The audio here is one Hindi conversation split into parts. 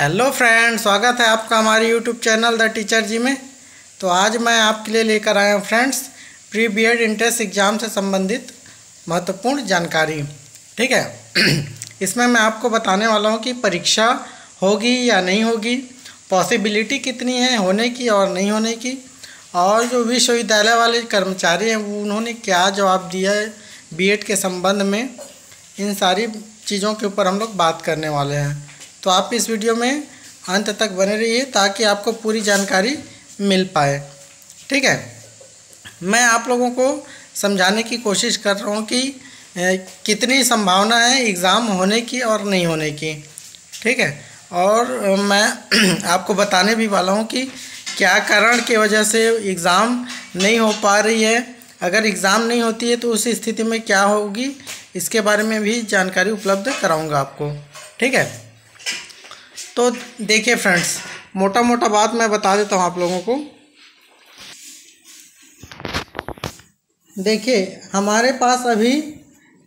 हेलो फ्रेंड स्वागत है आपका हमारे YouTube channel the teacher ji में। तो आज मैं आपके लिए लेकर आया हूँ friends pre B Ed entrance exam से संबंधित महत्वपूर्ण जानकारी। ठीक है? इसमें मैं आपको बताने वाला हूँ कि परीक्षा होगी या नहीं होगी पॉसिबिलिटी कितनी है, होने की और नहीं होने की, और जो विश्वविद्यालय वाले कर्मचारी हैं, उन्होंने क्या जवाब दिया है बी के संबंध में। इन सारी चीज़ों के ऊपर हम लोग बात करने वाले हैं। तो आप इस वीडियो में अंत तक बने रहिए ताकि आपको पूरी जानकारी मिल पाए। ठीक है? मैं आप लोगों को समझाने की कोशिश कर रहा हूँ कि कितनी संभावना है एग्ज़ाम होने की और नहीं होने की। ठीक है? और मैं आपको बताने भी वाला हूँ कि क्या कारण की वजह से एग्ज़ाम नहीं हो पा रही है। अगर एग्ज़ाम नहीं होती है तो उस स्थिति में क्या होगी, इसके बारे में भी जानकारी उपलब्ध कराऊँगा आपको। ठीक है? तो देखिए फ्रेंड्स मोटा मोटा बात मैं बता देता हूँ आप लोगों को। देखिए, हमारे पास अभी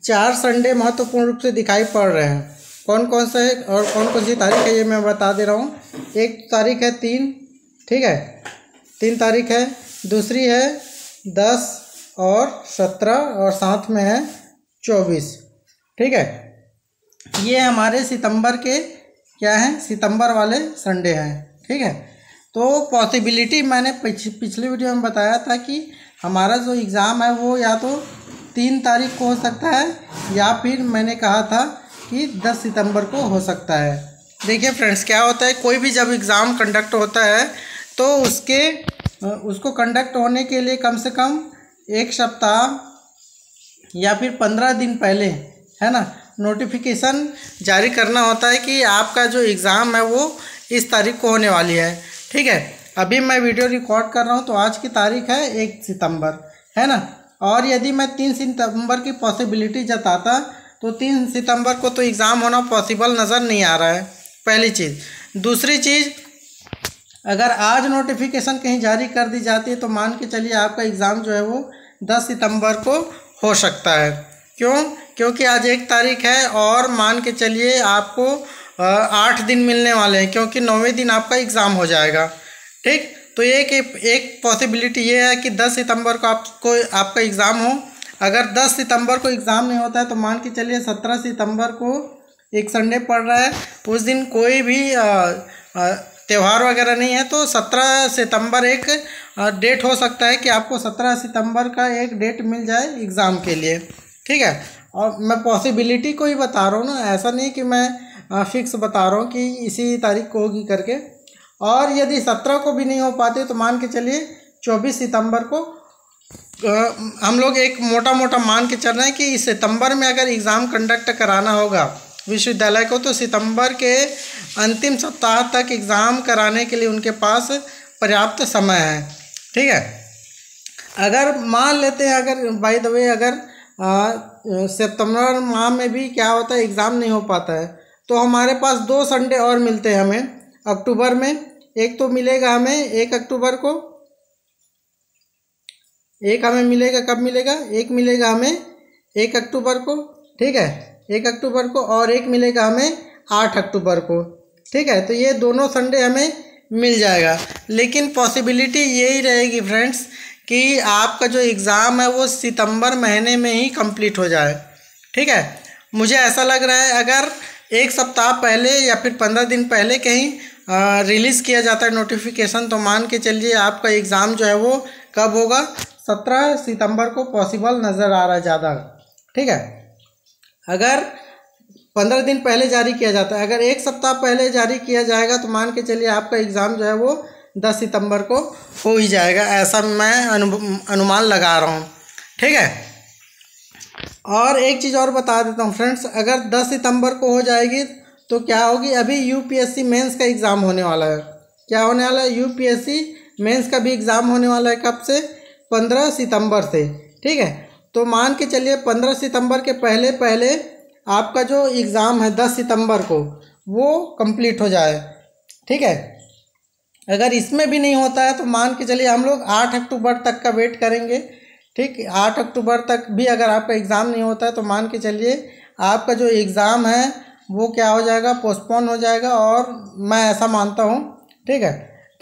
चार संडे महत्वपूर्ण रूप से दिखाई पड़ रहे हैं। कौन कौन सा है और कौन कौन सी तारीख है, ये मैं बता दे रहा हूँ। एक तारीख है तीन, ठीक है? तीन तारीख है, दूसरी है दस और सत्रह और साथ में है चौबीस, ठीक है? ये हमारे सितंबर के क्या है? सितंबर वाले संडे हैं ठीक है? तो पॉसिबिलिटी मैंने पिछ, पिछले वीडियो में बताया था कि हमारा जो एग्ज़ाम है वो या तो तीन तारीख को हो सकता है या फिर मैंने कहा था कि दस सितंबर को हो सकता है। देखिए फ्रेंड्स क्या होता है? कोई भी जब एग्ज़ाम कंडक्ट होता है तो उसके उसको कंडक्ट होने के लिए कम से कम एक सप्ताह या फिर पंद्रह दिन पहले है ना? नोटिफिकेशन जारी करना होता है कि आपका जो एग्ज़ाम है वो इस तारीख को होने वाली है। ठीक है? अभी मैं वीडियो रिकॉर्ड कर रहा हूँ तो आज की तारीख है एक सितंबर, है ना? और यदि मैं तीन सितंबर की पॉसिबिलिटी जताता तो तीन सितंबर को तो एग्ज़ाम होना पॉसिबल नज़र नहीं आ रहा है, पहली चीज़। दूसरी चीज़, अगर आज नोटिफिकेशन कहीं जारी कर दी जाती है तो मान के चलिए आपका एग्ज़ाम जो है वो दस सितंबर को हो सकता है। क्यों? क्योंकि आज एक तारीख है और मान के चलिए आपको आठ दिन मिलने वाले हैं, क्योंकि नौवें दिन आपका एग्ज़ाम हो जाएगा। ठीक? तो एक एक पॉसिबिलिटी ये है कि 10 सितंबर को आपको, आपका एग्ज़ाम हो। अगर 10 सितंबर को एग्ज़ाम नहीं होता है तो मान के चलिए 17 सितंबर को एक संडे पड़ रहा है। उस दिन कोई भी त्यौहार वगैरह नहीं है तो 17 सितंबर एक डेट हो सकता है कि आपको 17 सितंबर का एक डेट मिल जाए एग्ज़ाम के लिए। ठीक है? और मैं पॉसिबिलिटी को ही बता रहा हूँ ना, ऐसा नहीं कि मैं फिक्स बता रहा हूँ कि इसी तारीख को होगी करके। और यदि सत्रह को भी नहीं हो पाते तो मान के चलिए चौबीस सितंबर को हम लोग एक मोटा मोटा मान के चल रहे हैं कि सितंबर में अगर एग्ज़ाम कंडक्ट कराना होगा विश्वविद्यालय को तो सितंबर के अंतिम सप्ताह तक एग्ज़ाम कराने के लिए उनके पास पर्याप्त समय है। ठीक है? अगर मान लेते हैं, अगर बाय द वे अगर सितंबर माह में भी क्या होता है एग्ज़ाम नहीं हो पाता है। तो हमारे पास दो संडे और मिलते हैं हमें। अक्टूबर में एक तो मिलेगा हमें, एक अक्टूबर को। एक हमें मिलेगा, कब मिलेगा? एक मिलेगा हमें एक अक्टूबर को, ठीक है? एक अक्टूबर को और एक मिलेगा हमें आठ अक्टूबर को, ठीक है? तो ये दोनों संडे हमें मिल जाएगा। लेकिन पॉसिबिलिटी यही रहेगी फ्रेंड्स कि आपका जो एग्ज़ाम है वो सितंबर महीने में ही कंप्लीट हो जाए। ठीक है? मुझे ऐसा लग रहा है अगर एक सप्ताह पहले या फिर पंद्रह दिन पहले कहीं रिलीज़ किया जाता है नोटिफिकेशन तो मान के चलिए आपका एग्ज़ाम जो है वो कब होगा? सत्रह सितंबर को पॉसिबल नज़र आ रहा है ज़्यादा। ठीक है? अगर पंद्रह दिन पहले जारी किया जाता है, अगर एक सप्ताह पहले जारी किया जाएगा तो मान के चलिए आपका एग्ज़ाम जो है वो दस सितंबर को हो ही जाएगा, ऐसा मैं अनु अनुमान लगा रहा हूँ। ठीक है? और एक चीज़ और बता देता हूँ, फ्रेंड्स, अगर दस सितंबर को हो जाएगी तो क्या होगी? अभी यूपीएससी मेंस का एग्ज़ाम होने वाला है। क्या होने वाला है? यूपीएससी मेंस का भी एग्ज़ाम होने वाला है कब से? पंद्रह सितंबर से। ठीक है? तो मान के चलिए, पंद्रह सितंबर के पहले पहले आपका जो एग्ज़ाम है दस सितंबर को, वो कंप्लीट हो जाए। ठीक है? अगर इसमें भी नहीं होता है तो मान के चलिए हम लोग आठ अक्टूबर तक का वेट करेंगे, ठीक? आठ अक्टूबर तक भी अगर आपका एग्ज़ाम नहीं होता है तो मान के चलिए आपका जो एग्ज़ाम है, वो क्या हो जाएगा? पोस्टपोन हो जाएगा और मैं ऐसा मानता हूँ, ठीक है?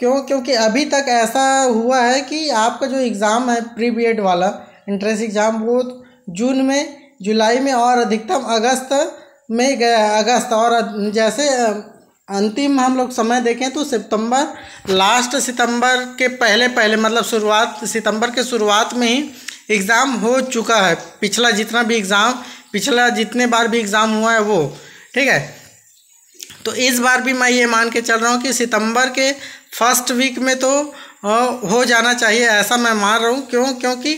क्यों? क्योंकि अभी तक ऐसा हुआ है कि आपका जो एग्ज़ाम है प्री बी वाला इंट्रेंस एग्ज़ाम वो जून में, जुलाई में और अधिकतम अगस्त में गया, अगस्त और जैसे अंतिम हम लोग समय देखें तो सितंबर लास्ट सितंबर के पहले पहले मतलब शुरुआत, सितंबर के शुरुआत में ही एग्ज़ाम हो चुका है। पिछला जितना भी एग्ज़ाम पिछला जितने बार भी एग्ज़ाम हुआ है वो, ठीक है? तो इस बार भी मैं ये मान के चल रहा हूँ कि सितंबर के फ़र्स्ट वीक में तो हो जाना चाहिए, ऐसा मैं मान रहा हूँ। क्यों? क्योंकि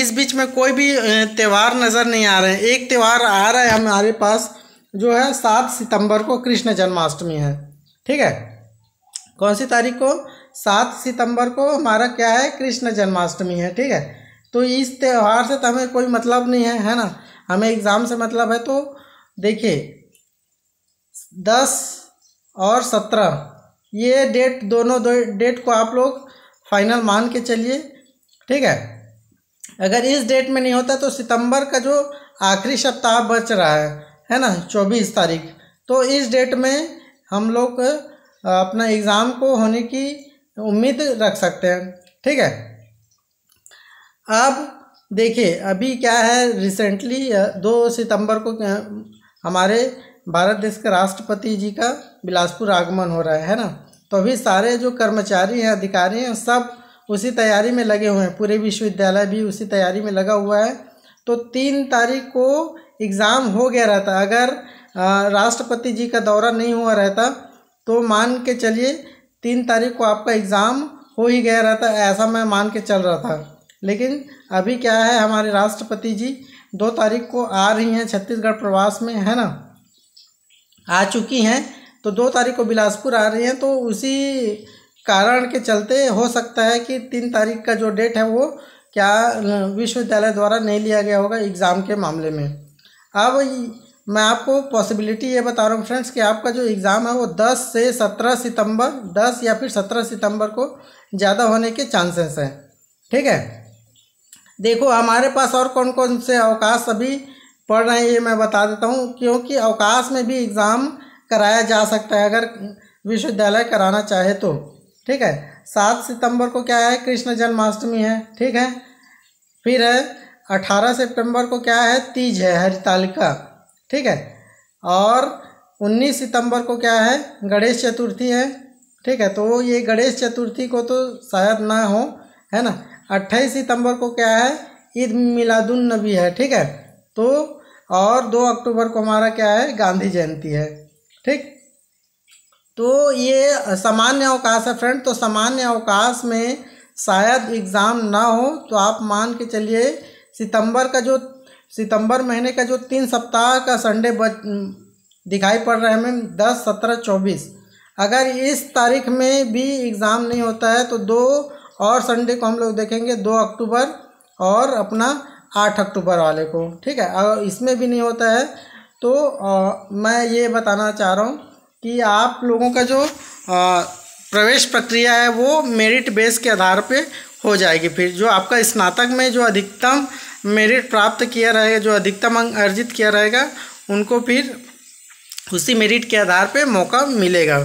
इस बीच में कोई भी त्यौहार नज़र नहीं आ रहे हैं। एक त्यौहार आ रहा है हमारे पास जो है सात सितंबर को कृष्ण जन्माष्टमी है। ठीक है? कौन सी तारीख को? सात सितंबर को हमारा क्या है? कृष्ण जन्माष्टमी है। ठीक है? तो इस त्यौहार से तो हमें कोई मतलब नहीं है है ना? हमें एग्ज़ाम से मतलब है तो देखिए, दस और सत्रह, ये डेट दोनों दो, डेट को आप लोग फाइनल मान के चलिए। ठीक है? अगर इस डेट में नहीं होता तो सितंबर का जो आखिरी सप्ताह बच रहा है। है ना, चौबीस तारीख। तो इस डेट में हम लोग अपना एग्ज़ाम को होने की उम्मीद रख सकते हैं। ठीक है? अब देखिए, अभी क्या है रिसेंटली दो सितंबर को हमारे भारत देश के राष्ट्रपति जी का बिलासपुर आगमन हो रहा है है ना? तो अभी सारे जो कर्मचारी हैं, अधिकारी हैं, सब उसी तैयारी में लगे हुए हैं। पूरे विश्वविद्यालय भी उसी तैयारी में लगा हुआ है। तो तीन तारीख को एग्ज़ाम हो गया रहता। अगर राष्ट्रपति जी का दौरा नहीं हुआ रहता तो मान के चलिए तीन तारीख को आपका एग्ज़ाम हो ही गया रहता, ऐसा मैं मान के चल रहा था। लेकिन अभी क्या है, हमारे राष्ट्रपति जी दो तारीख को आ रही हैं, छत्तीसगढ़ प्रवास में, है ना? आ चुकी हैं तो दो तारीख को बिलासपुर आ रही हैं तो उसी कारण के चलते हो सकता है कि तीन तारीख का जो डेट है वो क्या विश्वविद्यालय द्वारा नहीं लिया गया होगा एग्ज़ाम के मामले में। अब मैं आपको पॉसिबिलिटी ये बता रहा हूँ फ्रेंड्स कि आपका जो एग्ज़ाम है, वो 10 से 17 सितंबर 10 या फिर 17 सितंबर को ज़्यादा होने के चांसेस हैं। ठीक है? देखो, हमारे पास और कौन कौन से अवकाश अभी पढ़ रहे हैं, ये मैं बता देता हूँ, क्योंकि अवकाश में भी एग्ज़ाम कराया जा सकता है, अगर विश्वविद्यालय कराना चाहे तो। ठीक है? सात सितंबर को क्या है? कृष्ण जन्माष्टमी है। ठीक है? फिर है अठारह सितंबर को क्या है? तीज है हरितालिका ठीक है? और उन्नीस सितंबर को क्या है? गणेश चतुर्थी है, ठीक है? तो ये गणेश चतुर्थी को तो शायद ना हो, है ना? अट्ठाईस सितंबर को क्या है? ईद मिलादुन नबी है, ठीक है? तो और दो अक्टूबर को हमारा क्या है? गांधी जयंती है, ठीक? तो ये सामान्य अवकाश है फ्रेंड तो सामान्य अवकाश में शायद एग्ज़ाम ना हो तो आप मान के चलिए सितंबर का जो सितंबर महीने का जो तीन सप्ताह का संडे बच दिखाई पड़ रहा है हमें दस सत्रह चौबीस। अगर इस तारीख में भी एग्ज़ाम नहीं होता है तो दो और संडे को हम लोग देखेंगे दो अक्टूबर और अपना आठ अक्टूबर वाले को ठीक है? अगर इसमें भी नहीं होता है तो आ, मैं ये बताना चाह रहा हूँ कि आप लोगों का जो आ, प्रवेश प्रक्रिया है वो मेरिट बेस के आधार पे हो जाएगी। फिर जो आपका स्नातक में जो अधिकतम मेरिट प्राप्त किया रहेगा, जो अधिकतम अंक अर्जित किया रहेगा, उनको फिर उसी मेरिट के आधार पे मौका मिलेगा।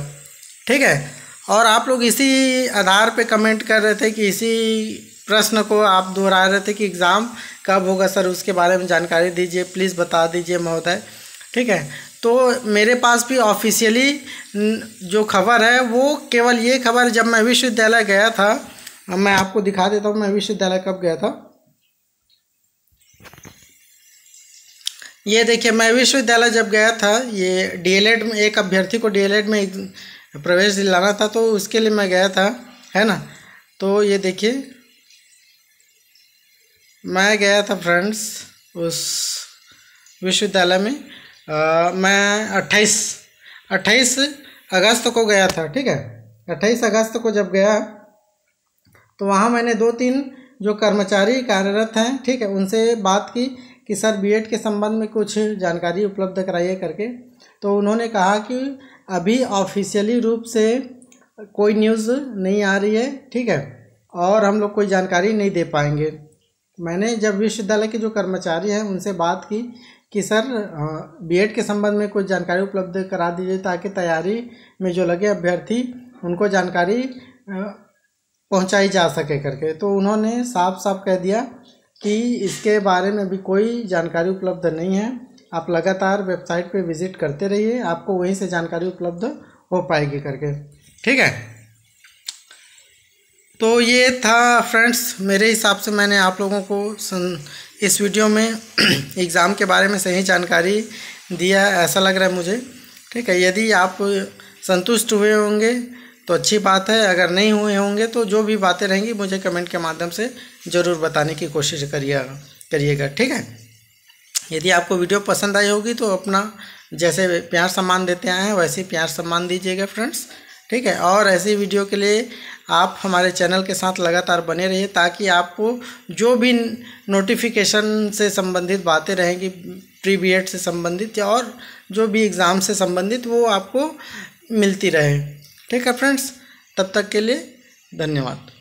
ठीक है? और आप लोग इसी आधार पे कमेंट कर रहे थे कि इसी प्रश्न को आप दोहरा रहे थे कि एग्ज़ाम कब होगा, सर, उसके बारे में जानकारी दीजिए, प्लीज़ बता दीजिए महोदय। ठीक है? तो मेरे पास भी ऑफिशियली जो खबर है, वो केवल ये खबर, जब मैं विश्वविद्यालय गया था मैं आपको दिखा देता हूँ, मैं विश्वविद्यालय कब गया था। ये देखिए मैं विश्वविद्यालय जब गया था ये डीएलएड में एक अभ्यर्थी को डीएलएड में प्रवेश दिलाना था तो उसके लिए मैं गया था है ना? तो ये देखिए मैं गया था फ्रेंड्स उस विश्वविद्यालय में आ, मैं अट्ठाईस अट्ठाईस अगस्त को गया था ठीक है? अट्ठाईस अगस्त को जब गया तो वहाँ मैंने दो तीन जो कर्मचारी कार्यरत हैं, ठीक है, उनसे बात की कि, सर बीएड के संबंध में कुछ जानकारी उपलब्ध कराइए करके। तो उन्होंने कहा कि, अभी ऑफिशियली रूप से कोई न्यूज़ नहीं आ रही है, ठीक है, और हम लोग कोई जानकारी नहीं दे पाएँगे। मैंने जब विश्वविद्यालय के जो कर्मचारी हैं, उनसे बात की कि, सर बीएड के संबंध में कुछ जानकारी उपलब्ध करा दीजिए ताकि तैयारी में जो लगे अभ्यर्थी, उनको जानकारी पहुंचाई जा सके करके। तो उन्होंने साफ़ साफ़ कह दिया कि इसके बारे में भी कोई जानकारी उपलब्ध नहीं है। आप लगातार वेबसाइट पे विज़िट करते रहिए, आपको वहीं से जानकारी उपलब्ध हो पाएगी करके। ठीक है? तो ये था फ्रेंड्स, मेरे हिसाब से मैंने आप लोगों को इस वीडियो में एग्ज़ाम के बारे में सही जानकारी दिया, ऐसा लग रहा है मुझे। ठीक है, यदि आप संतुष्ट हुए होंगे तो अच्छी बात है, अगर नहीं हुए होंगे तो जो भी बातें रहेंगी मुझे कमेंट के माध्यम से ज़रूर बताने की कोशिश करिएगा करिएगा, ठीक है? यदि आपको वीडियो पसंद आई होगी तो अपना जैसे प्यार सम्मान देते आए हैं, वैसे प्यार सम्मान दीजिएगा फ्रेंड्स, ठीक है? और ऐसी वीडियो के लिए आप हमारे चैनल के साथ लगातार बने रहिए ताकि आपको जो भी नोटिफिकेशन से संबंधित बातें रहेंगी, प्री बी से संबंधित और जो भी एग्ज़ाम से संबंधित, वो आपको मिलती रहे। ठीक है फ्रेंड्स तब तक के लिए धन्यवाद।